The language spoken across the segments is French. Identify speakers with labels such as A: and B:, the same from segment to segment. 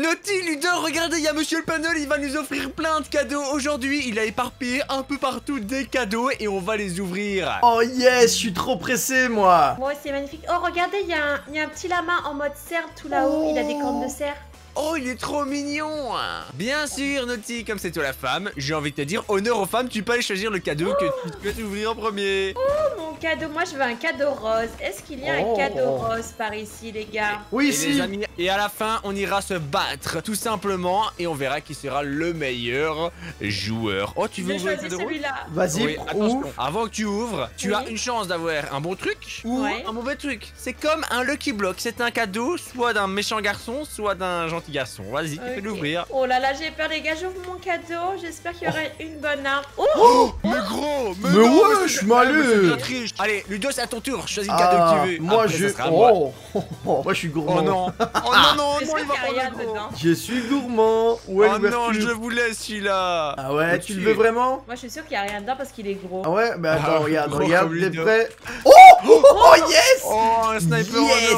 A: Naughty, Ludo, regardez, il y a Monsieur le Panel, il va nous offrir plein de cadeaux. Aujourd'hui, il a éparpillé un peu partout des cadeaux et on va les ouvrir.
B: Oh yes, je suis trop pressé moi
C: Moi c'est magnifique. Oh regardez, il y, a un- il y a un petit lama en mode cerf tout là-haut. Il a des cornes de cerf.
A: Oh, il est trop mignon Bien sûr, Naughty, comme c'est toi la femme, j'ai envie de te dire, honneur aux femmes, tu peux aller choisir le cadeau que tu peux ouvrir en premier.
C: Oh mon cadeau, moi je veux un cadeau rose. Est-ce qu'il y a
B: Oh.
C: un cadeau rose par ici les gars?
B: Oui,
A: Et
B: si
A: les amis, et à la fin, on ira se battre, tout simplement, et on verra qui sera le meilleur joueur. Oh, tu veux ouvrir le
C: choisir
A: cadeau
C: celui-là.
B: Vas-y,
A: Oui, avant que tu ouvres, tu
C: Oui.
A: as une chance d'avoir un bon truc ou
C: Ouais.
A: un mauvais truc. C'est comme un Lucky Block, c'est un cadeau soit d'un méchant garçon, soit d'un gentil garçon. Vas-y, tu peux
C: Ok.
A: l'ouvrir.
C: Oh là là, j'ai peur les gars, j'ouvre mon cadeau. J'espère qu'il y aura une bonne arme. Oh
A: Mais gros,
B: Mais ouais, je m'allume.
A: triche. Allez, Ludo, c'est à ton tour. Choisis le cadeau
B: Ah,
A: que tu veux.
B: moi
A: Après,
B: je...
A: moi.
B: Oh. moi je suis gourmand
A: Oh non. Oh non, non, non, il va prendre le gros.
B: Je suis gourmand est
A: Oh non, je vous laisse celui-là.
B: Ah ouais, tu le veux vraiment?
C: Moi je suis sûr qu'il y a rien dedans parce qu'il est gros.
B: Ah ouais Bah attends,
A: Ah,
B: regarde, regarde, t'es prêt? Oh oh, oh, yes
A: Oh, un sniper
B: Yes.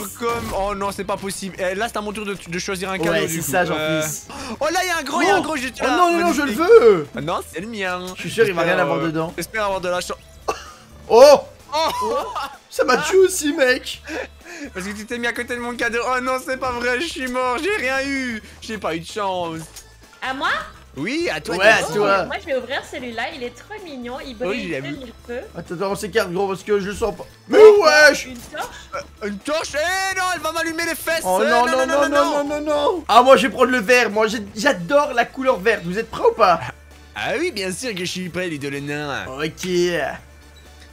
A: Oh non, c'est pas possible. Eh, là, c'est à mon tour de, de choisir un cadeau.
B: Ouais,
A: du
B: c'est
A: coup.
B: ça, j'en
A: Euh, Oh là, il y a un gros, il y a un
B: Oh.
A: gros, j'ai
B: Oh non, non, non, je le veux
A: Ah Non, c'est le mien.
B: Je suis sûr, il va rien avoir
A: euh,
B: dedans
A: J'espère avoir de la chance.
B: Oh
A: Oh
B: Ça m'a tué aussi, mec
A: Parce que tu t'es mis à côté de mon cadeau. Oh non, c'est pas vrai, je suis mort, j'ai rien eu. J'ai pas eu de chance.
C: À moi?
A: Oui, à toi.
B: Ouais, à toi.
C: Moi je vais ouvrir celui-là, il est trop mignon, il brille
A: vu.
C: mille feux.
B: Attends, attends, on s'écarte, gros, parce que je le sens pas Mais wesh
C: Une torche
A: Une torche Eh non, elle va m'allumer les fesses.
B: Oh
A: Eh,
B: non, non, non, non, non, non, non Ah, moi, je vais prendre le vert, moi, j'adore la couleur verte, vous êtes prêts ou pas
A: Ah oui, bien sûr que je suis prêt, les deux nains.
B: Ok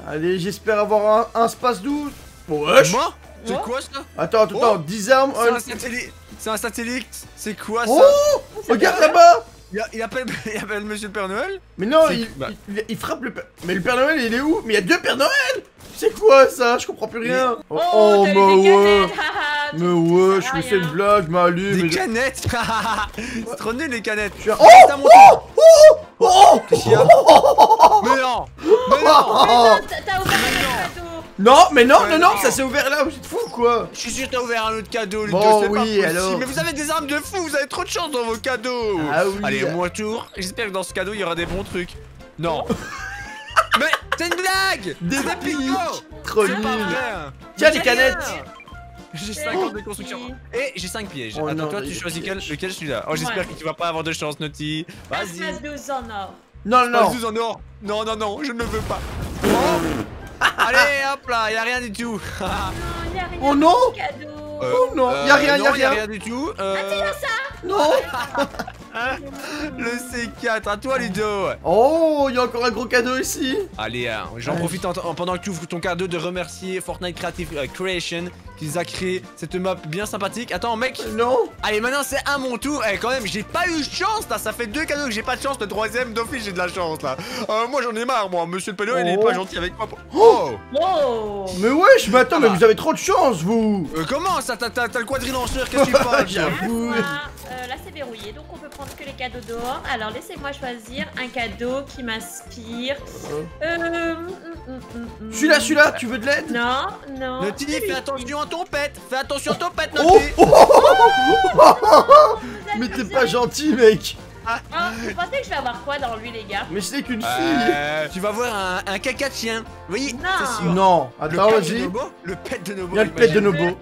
B: Allez, j'espère avoir un, un space doux Wesh
A: Moi C'est quoi ça
B: Attends, attends,
A: Oh.
B: attends, 10 armes
A: C'est
B: un-
A: satellite. C'est un satellite. C'est quoi ça
B: Oh Regarde là-bas
A: il, il appelle, il appelle Monsieur le Père Noël.
B: Mais non, il,
A: bah.
B: il- il frappe le Père... Mais le Père Noël, il est où? Mais il y a deux Pères Noël! C'est quoi ça? Je comprends plus rien.
C: Oh,
B: Oh, mais
C: des
B: ouais.
C: canettes, haha, tu-
B: Mais ouais, je me fais une blague, m'allume
A: Des
B: mais je-
A: canettes C'est trop nul les canettes.
B: Je suis. Oh Oh
A: qu'il y a? Mais non Mais non.
B: Oh
C: T'as ouvert cadeau
B: Non, mais non, non, non,
A: non.
B: ça s'est ouvert là, vous êtes fou quoi
A: Je suis sûr que t'as ouvert un autre cadeau, les
B: Bon,
A: deux, c'est pas
B: oui,
A: possible.
B: alors.
A: Mais vous avez des armes de fou, vous avez trop de chance dans vos cadeaux
B: Ah oui.
A: Allez, mon tour. J'espère que dans ce cadeau, il y aura des bons trucs. Non Mais c'est une blague
B: Des
A: piquant
B: Trop
A: pas
B: nul Tiens, les canettes.
A: J'ai
C: C'est
A: 50 de construction. Et j'ai 5 pièges.
B: Oh
A: Attends,
B: non,
A: toi, tu choisis lequel celui-là Oh, j'espère
C: Ouais.
A: que tu vas pas avoir de chance, Naughty. Vas-y.
C: Espace 12 en or.
B: Non,
A: Pas
B: non,
A: le 12 en or. Non, non, non, je ne veux pas. Oh. Allez, hop là, y a rien du tout.
C: Non, il y a rien.
B: Oh non
C: Cadeau.
A: Euh,
B: Oh non, y a rien,
A: non,
B: y a rien.
A: rien du tout. Euh,
B: Non
A: le C4, à toi, Ludo.
B: Oh, il y a encore un gros cadeau ici
A: Allez, euh, j'en
B: Ouais.
A: profite en- en- pendant que tu ouvres ton cadeau de remercier Fortnite Creative euh, Creation qui nous a créé cette map bien sympathique. Attends, mec.
B: Non
A: Allez, maintenant c'est à mon tour. Eh, quand même, j'ai pas eu de chance là. Ça fait deux cadeaux que j'ai pas de chance. Le troisième, d'office, j'ai de la chance là. Euh, moi, j'en ai marre, moi. Monsieur le Pélo, il est
B: Oh.
A: pas gentil avec moi. Oh,
C: Oh
B: Mais wesh, mais attends, mais vous avez trop de chance, vous
A: Euh, comment ça? T'as le quadrilanceur Qu'est-ce que tu parles
B: J'avoue.
C: Euh, c'est verrouillé, donc on peut prendre que les cadeaux dehors. Alors laissez-moi choisir un cadeau qui m'inspire. Euh... hum, hum, hum, hum.
B: Celui-là, celui-là, tu veux de l'aide?
C: Non, non.
A: Naughty, fais attention à ton pet. Fais attention à ton pet,
B: Oh,
A: Naughty.
B: oh, oh, Mais t'es pas gentil, mec
C: Oh, vous pensez que je vais avoir quoi dans lui, les gars?
B: Mais c'est qu'une fille
A: Euh, tu vas voir un, un caca de chien. Oui,
C: Non.
B: Non,
A: Le
B: attends,
A: pet de
B: vas-y.
A: Nobo Le pet de Nobo.
B: Il y a le pet de Nobo.
C: veux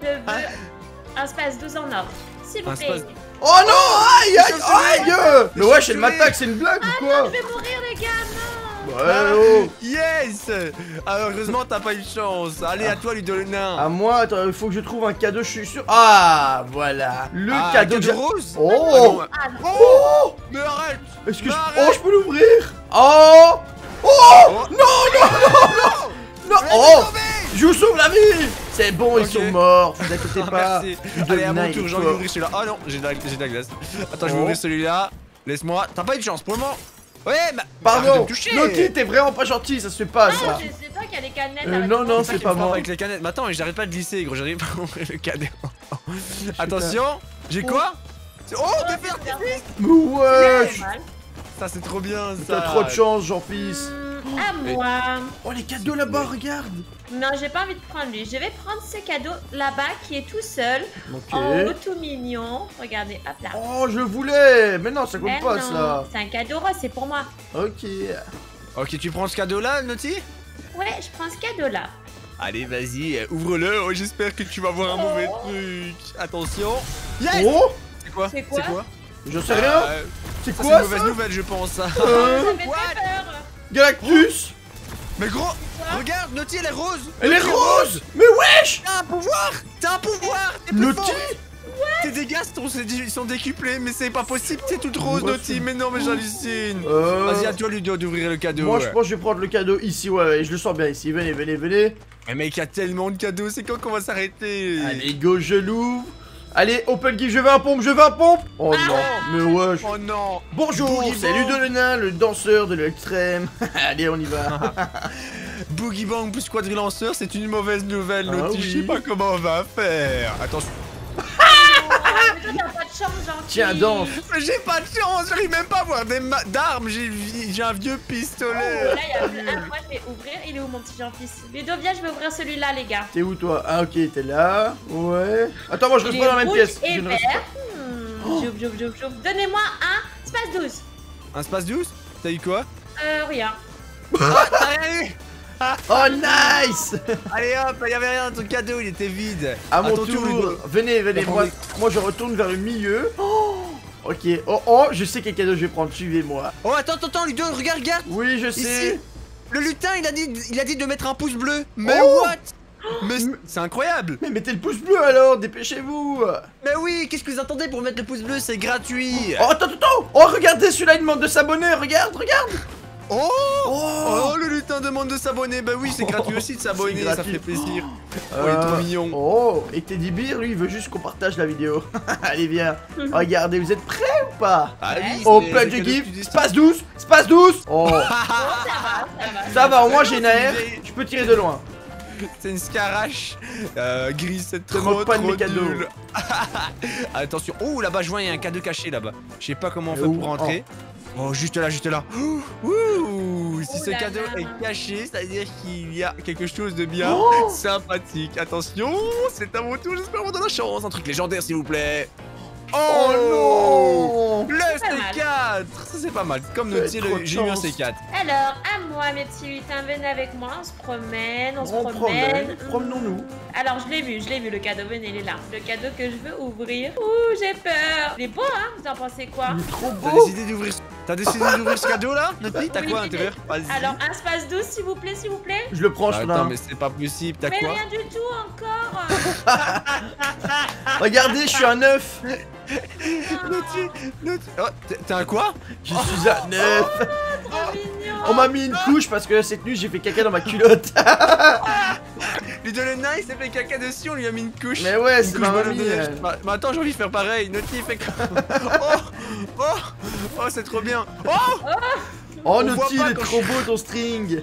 C: un space 12 en or. S'il vous plaît.
B: Oh non Aïe, aïe, aïe. Mais wesh, elle m'attaque, c'est une blague ou quoi
C: Je vais mourir, les gars, non
B: Ouais, oh.
A: Yes. Ah, Heureusement, t'as pas eu de chance. Allez, à toi, Ludo le nain.
B: À moi, attends, il faut que je trouve un cadeau, je suis sûr. Ah, voilà. Le
A: Ah,
B: cadeau j'ai-
A: rose
B: Oh.
C: Ah, non.
B: Oh.
A: Mais arrête.
B: Est-ce que je... Oh, je peux l'ouvrir Oh. Oh.
A: Oh.
B: Non, non, non, non Non.
A: Est
B: Oh Je vous sauve la vie C'est bon, ils sont morts, vous inquiétez
A: Ah,
B: pas.
A: Merci. Allez, à mon tour, j'ai envie d'ouvrir celui-là. Ah non, j'ai de, la- j'ai de la glace. Attends, je vais
B: Oh.
A: ouvrir celui-là. Laisse-moi. T'as pas eu de chance pour le moment. Ouais, bah.
B: Pardon. Naughty, t'es vraiment pas gentil, ça se fait pas,
C: Non,
B: ça
C: c'est toi qui as les canettes.
B: Euh, non, non, c'est pas
A: frappe
B: moi.
A: avec les canettes. Mais attends, j'arrête pas de glisser, gros. J'arrive pas à ouvrir le cadet.
B: Putain.
A: Attention. J'ai quoi Oh,
C: Oh, bien.
B: Mais wesh
C: Mal.
A: Ça, c'est trop bien, ça.
B: T'as trop de chance, Jean-Fils
C: Hum, à moi.
B: Oh, les cadeaux là-bas, regarde
C: Non, j'ai pas envie de prendre lui. Je vais prendre ce cadeau là-bas qui est tout seul,
B: Ok.
C: en haut, tout mignon. Regardez, hop là.
B: Oh, je voulais Mais non, ça compte
C: Mais
B: pas,
C: non,
B: ça
C: C'est un cadeau rose, c'est pour moi.
B: Ok.
A: Ok, tu prends ce cadeau-là, Naughty?
C: Ouais, je prends ce cadeau là.
A: Allez, vas-y, euh, ouvre-le. Oh, J'espère que tu vas voir un mauvais truc. Attention. Yes
B: Oh
A: C'est quoi
C: C'est quoi
B: J'en sais rien
A: Euh,
B: C'est quoi,
A: C'est une mauvaise
B: ça
A: nouvelle, je pense. ça.
B: Euh,
C: Ça fait
A: What
C: très peur.
B: Galactus
A: Mais gros, regarde, Naughty, elle est rose.
B: Elle est rose Mais wesh
A: T'as un pouvoir T'as un pouvoir
B: Naughty.
A: Tes dégâts sont, décuplés, mais c'est pas possible, t'es toute rose, Naughty. Mais non, mais j'hallucine.
B: Euh...
A: Vas-y, à toi, Ludo, d'ouvrir le cadeau.
B: Moi, je pense que je vais prendre le cadeau ici, ouais, ouais, je le sens bien ici. Venez, venez, venez.
A: Mais mec, il y a tellement de cadeaux, c'est quand qu'on va s'arrêter
B: Allez, go, je l'ouvre. Allez, open gift, je veux un pompe, je veux un pompe Oh
C: Ah.
B: non, mais wesh
A: Oh non
B: Bonjour, c'est
A: Bang.
B: Ludo le danseur de l'extrême. Allez, on y va.
A: Boogie Bang plus quadrilanceur, c'est une mauvaise nouvelle,
B: Ah
A: Naughty. Je sais pas comment on va faire? Attention.
C: Ah, mais toi, t'as pas de chance, gentil.
B: Tiens.
A: Mais j'ai pas de chance, j'arrive même pas à avoir d'armes, j'ai j'ai un vieux
C: Oh,
A: pistolet.
C: là, il y a un. Moi, je vais ouvrir. Il est où, mon petit Jean-Fils? Ludo, viens, je vais ouvrir celui-là, les gars?
B: T'es où toi? Ah, ok, t'es là. Ouais. Attends, moi je reste pas dans la même pièce.
C: Et
B: Je
C: vert. Hmm, j'ouvre, j'ouvre, j'ouvre, j'ouvre. Donnez-moi un space 12.
A: Un space 12 T'as eu quoi?
C: Euh, rien.
A: Ah, t'as rien eu.
B: Oh, nice
A: Allez hop, y'avait rien, ton cadeau, il était vide.
B: À mon tour.
A: Ludo.
B: venez, venez. Moi, moi, je retourne vers le milieu. Oh Ok. Oh, oh, je sais quel cadeau je vais prendre. Suivez-moi.
A: Oh, attends, attends, attends, Ludo, regarde, regarde.
B: Oui, je
A: Ici,
B: sais.
A: le lutin, il a dit, il a dit de mettre un pouce bleu. Mais
B: Oh
A: what? Mais c'est- incroyable.
B: Mais mettez le pouce bleu alors, dépêchez-vous.
A: Mais oui, qu'est-ce que vous attendez pour mettre le pouce bleu? C'est gratuit.
B: Oh, attends, attends, attends. Oh, regardez, celui-là, il demande de s'abonner. Regarde, regarde.
A: Oh
B: Oh,
A: Oh, le lutin demande de s'abonner. Bah oui, c'est gratuit aussi de s'abonner, ça fait plaisir. Oh,
B: Euh,
A: il est trop mignon.
B: Oh, et Teddy Bear, lui, il veut juste qu'on partage la vidéo. Allez, viens. Regardez, vous êtes prêts ou pas
A: Ah oui,
B: Oh,
A: c'est-
B: plein
A: c'est
B: de gifs.
A: dis-
B: Space 12 Space 12 Oh,
C: Oh, ça va,
B: au moins j'ai une AR.
A: C'est-
B: Je peux tirer de loin.
A: C'est une scarache euh, grise, c'est trop,
B: moque pas de
A: trop
B: mes cadeaux.
A: Attention. Oh, là-bas, je vois, il y a un cadeau caché là-bas. Je sais pas comment on
B: Et
A: fait pour rentrer. Oh, juste là, juste là. Ouh, ouh, si
C: Oh
A: ce cadeau
C: là.
A: est caché, ça veut dire qu'il y a quelque chose de bien
B: Oh
A: sympathique. Attention, c'est à mon tour, j'espère avoir de la chance. Un truc légendaire, s'il vous plaît.
B: Oh non
A: Le
C: pas mal.
A: C4 Ça c'est pas mal, comme
B: a
A: style,
B: trop de
A: j'ai eu un
B: chance.
A: C4.
C: Alors, à moi, mes petits lutins, venez avec moi. On se promène, on, se
B: On
C: promène.
B: promène, promenons-nous.
C: Alors, je l'ai vu, je l'ai vu, le cadeau. Venez, il est là. Le cadeau que je veux ouvrir. Ouh, j'ai peur. Il est beau, hein Vous en pensez quoi?
B: Il est trop
A: T'as
B: beau
A: décidé d'ouvrir T'as décidé d'ouvrir ce cadeau là Notre T'as
C: Oui,
A: quoi à l'intérieur Vas-y.
C: Alors, un space 12, s'il vous plaît, s'il vous plaît.
B: Je le prends, je
A: Attends, mais c'est pas possible, t'as
C: Mais
A: quoi
C: rien du tout encore.
B: Regardez, je suis un œuf
A: Naughty, Naughty. Oh, t'es- t'es un quoi
B: Je suis un œuf
C: Trop mignon.
B: On m'a mis une couche parce que cette nuit j'ai fait caca dans ma culotte.
A: Lui donne le nain, il fait caca dessus, on lui a mis une couche.
B: Mais ouais, c'est
A: couche
B: ma
A: bonhomme
B: mamie.
A: de
B: euh.
A: Bah attends, j'ai envie de faire pareil. Naughty il fait oh, oh, oh, c'est trop bien. Oh,
B: Oh, Naughty, il est trop beau ton string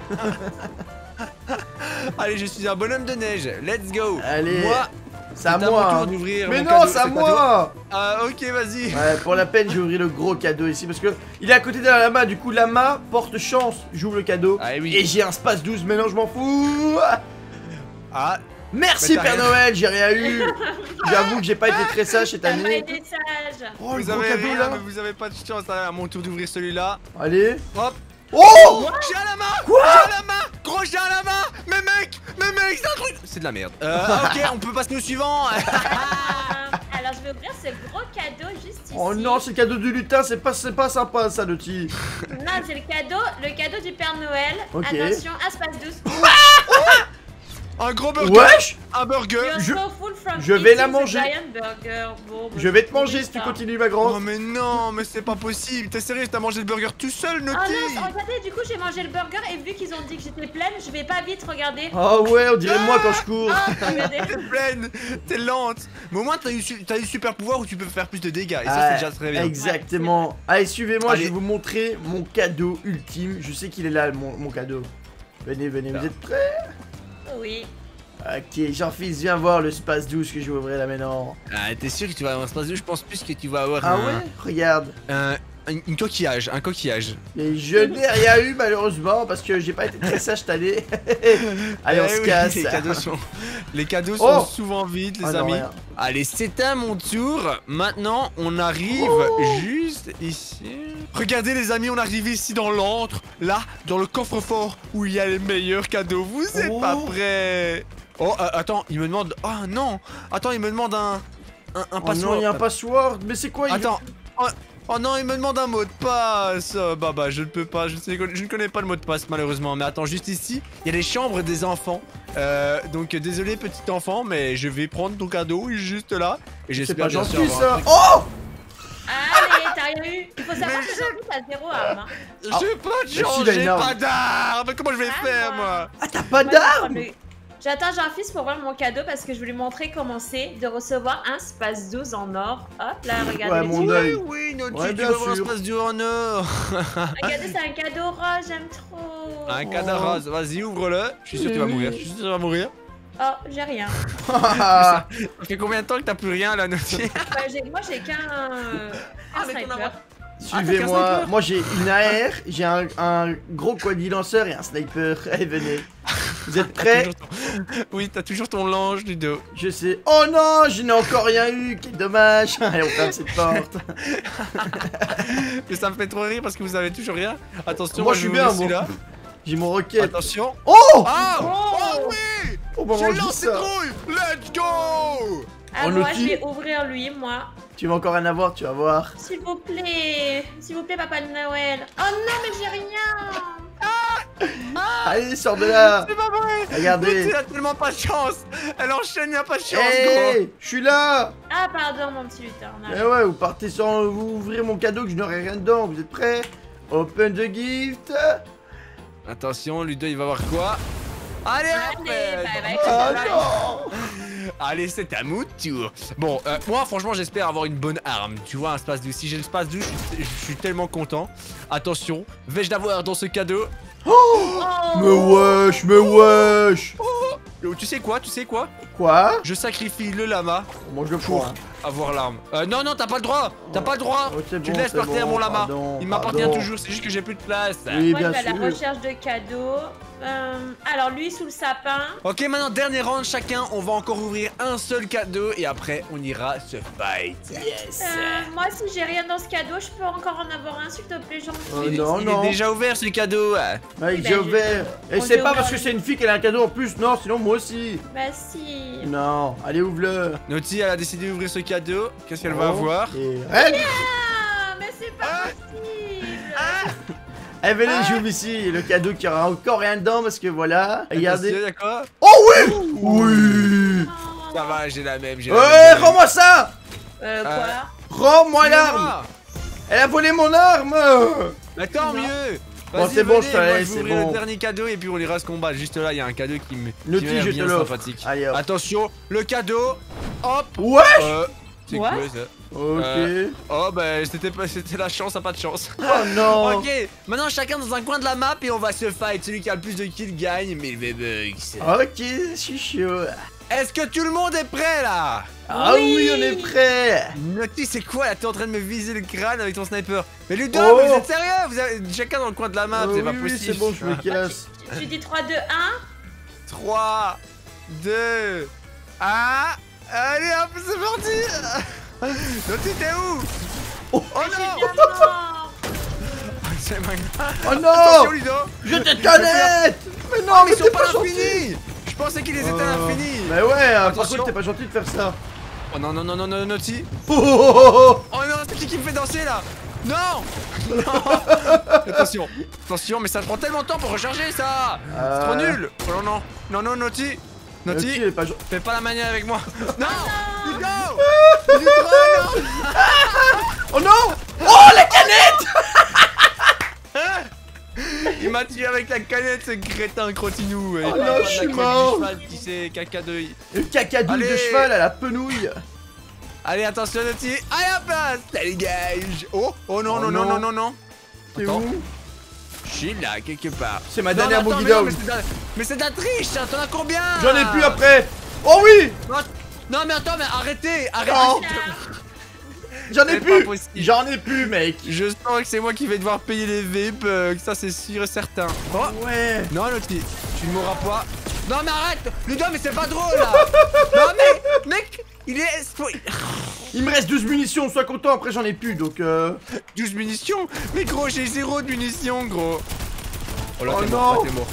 A: allez, je suis un bonhomme de neige. Let's go.
B: Allez,
A: Moi,
B: c'est à moi hein. Mais non, c'est à moi
A: Ah, ok, vas-y.
B: Ouais, pour la peine, j'ai ouvert le gros cadeau ici parce que il est à côté de la lama. Du coup, lama porte chance. J'ouvre le cadeau.
A: Ah oui.
B: Et j'ai un space 12, mais non, je m'en fous.
A: Ah,
B: Merci Père. Noël, j'ai rien eu. J'avoue que j'ai pas été très sage cette
C: pas
B: année.
C: été sage.
B: Oh, le
A: vous
B: gros
A: avez
B: cadeau
A: rien,
B: là.
A: mais vous avez pas de chance. À mon tour d'ouvrir celui-là.
B: Allez.
A: Hop.
B: Oh
A: J'ai à la main
B: Quoi
A: J'ai à la main Gros, j'ai à la main Mais mec Mais mec, c'est un truc C'est de la merde. Euh, ok, on peut passer au suivant.
C: Ah, alors, je vais ouvrir ce gros cadeau juste ici.
B: Oh non, c'est le cadeau du lutin, c'est pas, c'est pas sympa ça, Naughty.
C: Non, c'est le cadeau, le cadeau du Père Noël.
B: Ok.
C: Attention, à space 12.
A: Un gros burger.
B: Wesh
A: Un burger.
C: You're
B: Je-
C: so full from
B: je vais la manger.
C: giant burger. Bon, bah,
B: Je vais te manger si tu continues, ma
A: Oh
B: grande.
A: mais non, mais c'est pas possible. T'es sérieux, t'as mangé le burger tout seul,
C: Oh
A: Naughty
C: non, regardez, du coup j'ai mangé le burger et vu qu'ils ont dit que j'étais pleine, je vais pas vite, regardez.
B: Oh ouais, on dirait moi quand je cours.
C: Oh, regardez.
A: T'es pleine, t'es lente. Mais au moins t'as eu, eu super pouvoir où tu peux faire plus de dégâts. Et ça
B: Ah,
A: c'est déjà très bien.
B: Exactement. Allez, suivez-moi, je
A: Allez.
B: vais vous montrer mon cadeau ultime. Je sais qu'il est là, mon, mon cadeau. Venez, venez, vous êtes prêts?
C: Oui.
B: Ok, Jean-Fils, viens voir le space 12 que je vais ouvrir là maintenant.
A: Ah t'es sûr que tu vas avoir un espace 2 Je pense plus que tu vas avoir
B: Ah
A: un,
B: ouais? Regarde.
A: un, une, une coquillage, un coquillage.
B: Et je n'ai rien eu malheureusement parce que j'ai pas été très sage cette année. Allez, on
A: Eh
B: se
A: oui,
B: casse.
A: Les cadeaux sont, les cadeaux
B: Oh
A: sont souvent vides, les
B: Ah non,
A: amis. Allez, c'est à mon tour. Maintenant, on arrive
B: Oh.
A: juste ici. Regardez, les amis, on arrive ici dans l'antre. Là, dans le coffre-fort où il y a les meilleurs cadeaux. Vous êtes
B: Oh.
A: pas prêts Oh, euh, attends, il me demande. Ah non Attends, il me demande un. Un, un
B: Oh
A: password.
B: non, il y a un password. Mais c'est quoi il-
A: Attends. Oh, oh non, il me demande un mot de passe. Oh, bah bah, je ne peux pas. Je, sais- je ne connais pas le mot de passe malheureusement. Mais attends, juste ici, il y a les chambres des enfants. Euh, donc désolé petit enfant, mais je vais prendre ton cadeau juste là. Et
B: C'est
A: j'espère
B: pas
A: bien sûr
B: gentil
A: avoir un
B: ça.
A: truc.
B: Oh
C: Allez, t'as rien eu. Il faut savoir
A: Mais
C: que
A: je-
C: Jean-Louis a zéro arme. hein.
A: J'ai pas de chance, j'ai pas d'arme. Comment je vais
C: Ah,
A: faire
C: moi.
B: Ah, t'as pas d'arme
C: J'attends Jean-Fils pour voir mon cadeau parce que je voulais montrer comment c'est de recevoir un space 12 en or. Hop là, regardez.
B: Ouais,
C: les
B: mon
C: petits-
B: œil.
A: Oui, oui, Naughty,
B: Ouais,
A: tu
B: bien
A: vas voir un espace du en or.
C: Regardez, c'est un cadeau rose, j'aime trop.
A: Un cadeau
B: Oh.
A: rose, vas-y, ouvre-le. Je suis sûr que tu vas mourir. Je suis sûr que tu vas mourir.
C: Oh, j'ai rien.
A: Ça fait combien de temps que t'as plus rien là, Naughty
C: Bah, moi, j'ai qu'un euh,
A: Ah.
B: Suivez-moi.
A: Ah,
B: Moi j'ai une AR, j'ai un, un gros quadri lanceur et un sniper. Allez, venez. Vous êtes prêts
A: ton- Oui, t'as toujours ton lange du dos.
B: Je sais. Oh non, je n'ai encore rien eu. Quel dommage. Allez, on ferme cette porte.
A: Mais ça me fait trop rire parce que vous avez toujours rien. Attention,
B: Moi, je suis bien, moi.
A: celui-là.
B: J'ai mon rocket.
A: Attention.
B: Oh
A: Ah
C: Oh.
A: Oh oui
B: Oh, bah,
A: J'ai lancé trouille Let's go
C: Ah, moi, je vais ouvrir lui, moi.
B: Tu vas encore rien avoir, tu vas voir.
C: S'il vous plaît. S'il vous plaît, Papa de Noël. Oh non, mais j'ai rien.
B: Allez, sors de là.
A: C'est pas vrai
B: Regardez.
A: Elle a tellement pas de chance Elle enchaîne, y'a pas de chance, gros
B: Hey, je suis là.
C: Ah, pardon, mon petit lutin.
B: Eh ouais, vous partez sans vous ouvrir mon cadeau que je n'aurai rien dedans. Vous êtes prêts? Open the gift.
A: Attention, Ludo, il va voir quoi? Allez,
C: Allez,
A: après
C: bye bye.
B: Ah non
A: Allez, c'est à mon tour. Bon, euh, moi, franchement, j'espère avoir une bonne arme. Tu vois, un space 12. Si j'ai le space 12, je suis, je suis tellement content. Attention, vais-je l'avoir dans ce cadeau?
C: Oh.
B: Mais wesh, mais wesh
A: Tu sais quoi Tu sais quoi
B: Quoi
A: Je sacrifie le lama
B: Moi je le
A: pour
B: prends.
A: avoir l'arme. Euh, non, non, t'as pas le droit T'as pas le droit
B: Oh,
A: Tu
B: bon,
A: le laisses
B: c'est
A: par terre,
B: bon,
A: mon lama.
B: pardon,
A: Il m'appartient toujours, c'est juste que j'ai plus de place.
B: Oui,
C: Moi, je
B: bien
C: vais à la
B: sûr.
C: recherche de cadeaux. Euh, alors, lui, sous le sapin.
A: Ok, maintenant, dernier round, chacun, on va encore ouvrir un seul cadeau et après, on ira se fight.
B: Yes
C: Euh, moi, si j'ai rien dans ce cadeau, je peux encore en avoir un, s'il te plaît, gentil.
A: Il,
B: non,
A: il
B: non.
A: est déjà ouvert, ce cadeau.
B: Ouais,
C: Oui,
B: j'ai
C: bah,
B: ouvert. Et
C: on
B: c'est pas parce que c'est une fille qu'elle a un cadeau en plus, non, sinon moi aussi.
C: Bah, si.
B: Non, allez, ouvre-le.
A: Naughty, elle a décidé d'ouvrir ce cadeau. Qu'est-ce qu'elle va
B: Oh,
A: avoir
B: et- Hey,
C: Ah, mais c'est pas
A: Ah.
C: possible.
B: Eh, venez,
A: Ah.
B: j'ouvre ici le cadeau qui aura encore rien dedans parce que voilà. Regardez.
A: Quoi
B: Oh oui Oui
C: Oh.
A: Ça va, j'ai la même, j'ai la
B: Ouais,
A: même.
B: rends-moi ça
C: Euh, quoi?
B: Rends-moi l'arme. Elle a volé mon arme
A: tant
C: Non.
A: mieux
B: Bon, c'est bon, je te laisse,
A: vais
B: c'est
A: ouvrir
B: bon.
A: le dernier cadeau et puis on ira se combattre. Juste là, il y a un cadeau qui me. m'a l'air
B: je te
A: bien
B: l'offre.
A: sympathique.
B: Allez, hop.
A: Attention, le cadeau. Hop
B: Ouais
A: Euh. C'est quoi ça
B: Ok.
A: Euh, Oh bah c'était pas c'était la chance, à pas de chance.
B: Oh non
A: Ok, maintenant chacun dans un coin de la map et on va se fight. Celui qui a le plus de kills gagne 1000 V-Bucks.
B: Ok, je suis chaud.
A: Est-ce que tout le monde est prêt là?
B: Ah oui,
C: Oui.
B: on est prêt
A: Naughty, c'est quoi là? T'es en train de me viser le crâne avec ton sniper. Mais Ludo,
B: Oh.
A: vous êtes sérieux? Vous avez... Chacun dans le coin de la map,
B: Oh,
A: c'est
B: oui,
A: pas
B: oui,
A: possible.
B: c'est bon, je me casse.
C: Tu dis 3, 2, 1
A: 3, 2, 1. Allez hop, c'est parti Naughty, t'es où?
B: Oh.
A: Oh non. C'est
B: Oh
A: Attention
B: non
A: Ludo
B: Je te connais Mais non,
A: Oh, mais
B: mais
A: ils sont
B: t'es
A: pas
B: pas
A: Je pensais qu'ils étaient à
B: Euh,
A: l'infini
B: Mais ouais, par
A: Attention.
B: contre, t'es pas gentil de faire ça.
A: Oh non, non, non, non, non, Naughty.
B: Oh, oh, oh, oh.
A: Oh non, c'est qui qui me fait danser là? Non! Non! Attention, attention, mais ça prend tellement de temps pour recharger ça! C'est trop
B: Euh,
A: nul! Oh non, non, non, non, Naughty.
B: Naughty, pas
A: fais pas la manière avec moi. Non!
C: Ah
B: Oh non! Oh, la canette
A: Il m'a tué avec la canette, ce crétin crotinou
B: Oh non, je suis mort.
A: Tu sais, caca de...
B: Le cacadouille de cheval à la penouille.
A: Allez, attention, Naughty. Allez, hop là. Ça dégage Oh, oh non,
B: Oh
A: non, non,
B: non.
A: non, non, non.
B: T'es
A: Attends.
B: où
A: Je suis là, quelque part.
B: C'est ma
A: Non,
B: dernière
A: attends,
B: boogie
A: mais non,
B: down.
A: mais c'est de la- c'est triche, hein, t'en as combien?
B: J'en ai plus après. Oh oui
A: Non, non, mais attends, mais arrêtez, arrêtez
B: J'en ai plus. J'en ai plus, mec
A: Je sens que c'est moi qui vais devoir payer les VP, ça c'est sûr et certain. Oh
B: Ouais
A: Non, Naughty, tu ne mourras pas. Non, mais arrête Ludo, mais c'est pas drôle là Non, mais mec, il est.
B: Il me reste 12 munitions, sois content, après j'en ai plus, donc euh...
A: 12 munitions? Mais gros, j'ai zéro de munitions, gros Oh là,
B: Oh
A: t'es mort, t'es mort.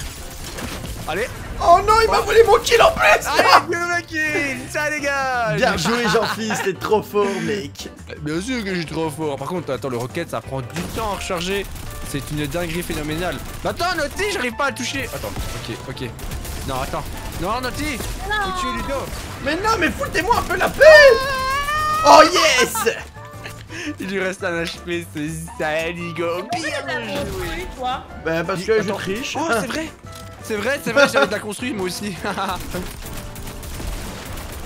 A: Allez,
B: Oh non, il m'a volé mon kill en plus
A: allez, le kill Ça dégage
B: Bien joué, Jean-Fils, t'es trop fort, mec
A: Bien sûr que je suis trop fort. Par contre, attends, le rocket, ça prend du temps à recharger. C'est une dinguerie phénoménale. Attends, Naughty, j'arrive pas à le toucher. Attends, ok, ok. Non, attends. Non, Naughty Faut tuer Ludo
B: Mais non, mais foutez-moi un peu la paix Oh yes
A: Il lui reste un HP, c'est ça, Ligo.
C: T'as construit, toi
B: Bah parce que je triche
A: Oh, c'est vrai C'est vrai, c'est vrai, j'avais de la construire moi aussi.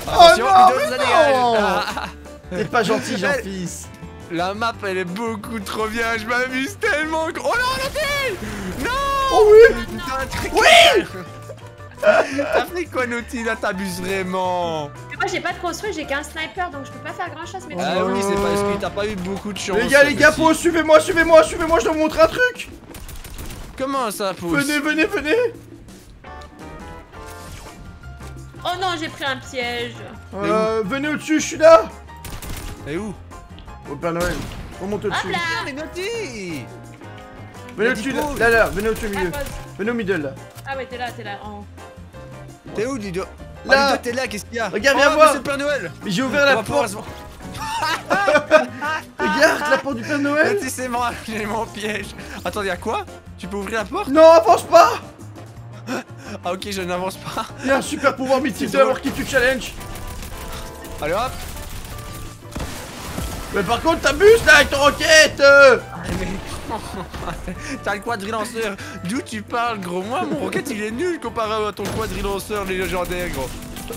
A: Attention,
B: non, mais non. T'es pas gentil, Jean-Fils
A: La map, elle est beaucoup trop bien, je m'amuse tellement. Oh non, Naughty Non
B: Oh oui
A: Oui T'as fait quoi, Naughty Là, t'abuses vraiment.
C: Mais Moi j'ai pas de construit, j'ai qu'un sniper donc je peux pas faire grand chose. Mais
A: Ah oui, c'est parce que t'as pas eu beaucoup de chance.
B: Les gars, les gars, suivez-moi, suivez-moi, suivez-moi, je dois vous montrer un truc
A: Comment ça, pousse
B: Venez, venez, venez
C: Oh non, j'ai pris un piège.
B: Euh, venez au-dessus, je suis là
A: Et où?
B: Au Père Noël, on monte
C: Hop
B: au-dessus.
C: là
A: mais Naughty
B: Venez au-dessus, là, là, là, venez au-dessus au
C: Ah,
B: milieu.
C: pause.
B: Venez au middle, là.
C: Ah ouais, t'es là, t'es là. en haut.
A: T'es où, Ludo
B: Là.
A: Ah, Ludo, t'es là, qu'est-ce qu'il y a?
B: Regarde,
A: oh,
B: viens
A: mais
B: voir.
A: c'est le Père Noël
B: Mais j'ai ouvert
A: On
B: la porte
A: se-
B: Regarde la porte du Père Noël
A: Naughty, c'est moi, j'ai mon piège. Attends, y'a quoi? Tu peux ouvrir la porte?
B: Non, avance pas
A: Ah, ok, je n'avance pas.
B: Il y a un super pouvoir mythique de la mort qui tue challenge
A: Allez, hop
B: Mais par contre, t'abuses là avec ton roquette euh.
A: T'as le quadrilanceur. D'où tu parles, gros? Moi, mon rocket, il est nul comparé à ton quadrilanceur légendaire, gros.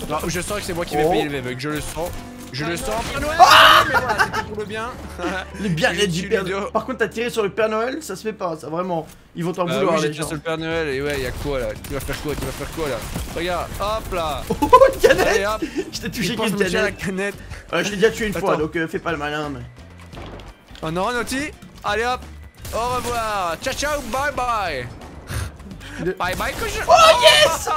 A: Non, je sens que c'est moi qui vais
B: Oh.
A: payer le je le sens. Je le sens. Père Noël Mais voilà, c'était pour le bien.
B: Bien
A: Je
B: du Père. Noël. Par contre, t'as tiré sur le Père Noël, ça se fait pas, ça vraiment. Ils vont t'en
A: Bah
B: vouloir,
A: oui, j'ai tiré sur le Père Noël et ouais, y'a quoi là? Tu vas faire quoi Tu vas faire quoi là? Regarde, hop là
B: Oh, une canette
A: Allez hop
B: Je t'ai touché qu'une
A: la
B: canette. je l'ai déjà tué une fois, donc euh, fais pas le malin, mais.
A: Oh non, Naughty Allez hop Au revoir Ciao ciao, bye bye Bye bye cochon
B: Oh yes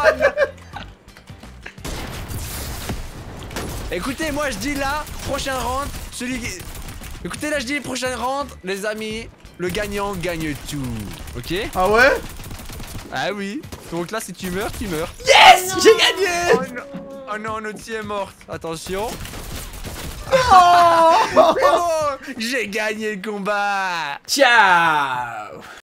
A: Écoutez, moi je dis là, prochain round, celui qui... Écoutez, là je dis prochain round, les amis, le gagnant gagne tout, ok?
B: Ah ouais?
A: Ah oui, donc là si tu meurs, tu meurs.
B: Yes. J'ai gagné!
A: Oh non, oh non Naughty est morte, attention.
B: Oh!
A: J'ai gagné le combat.
B: Ciao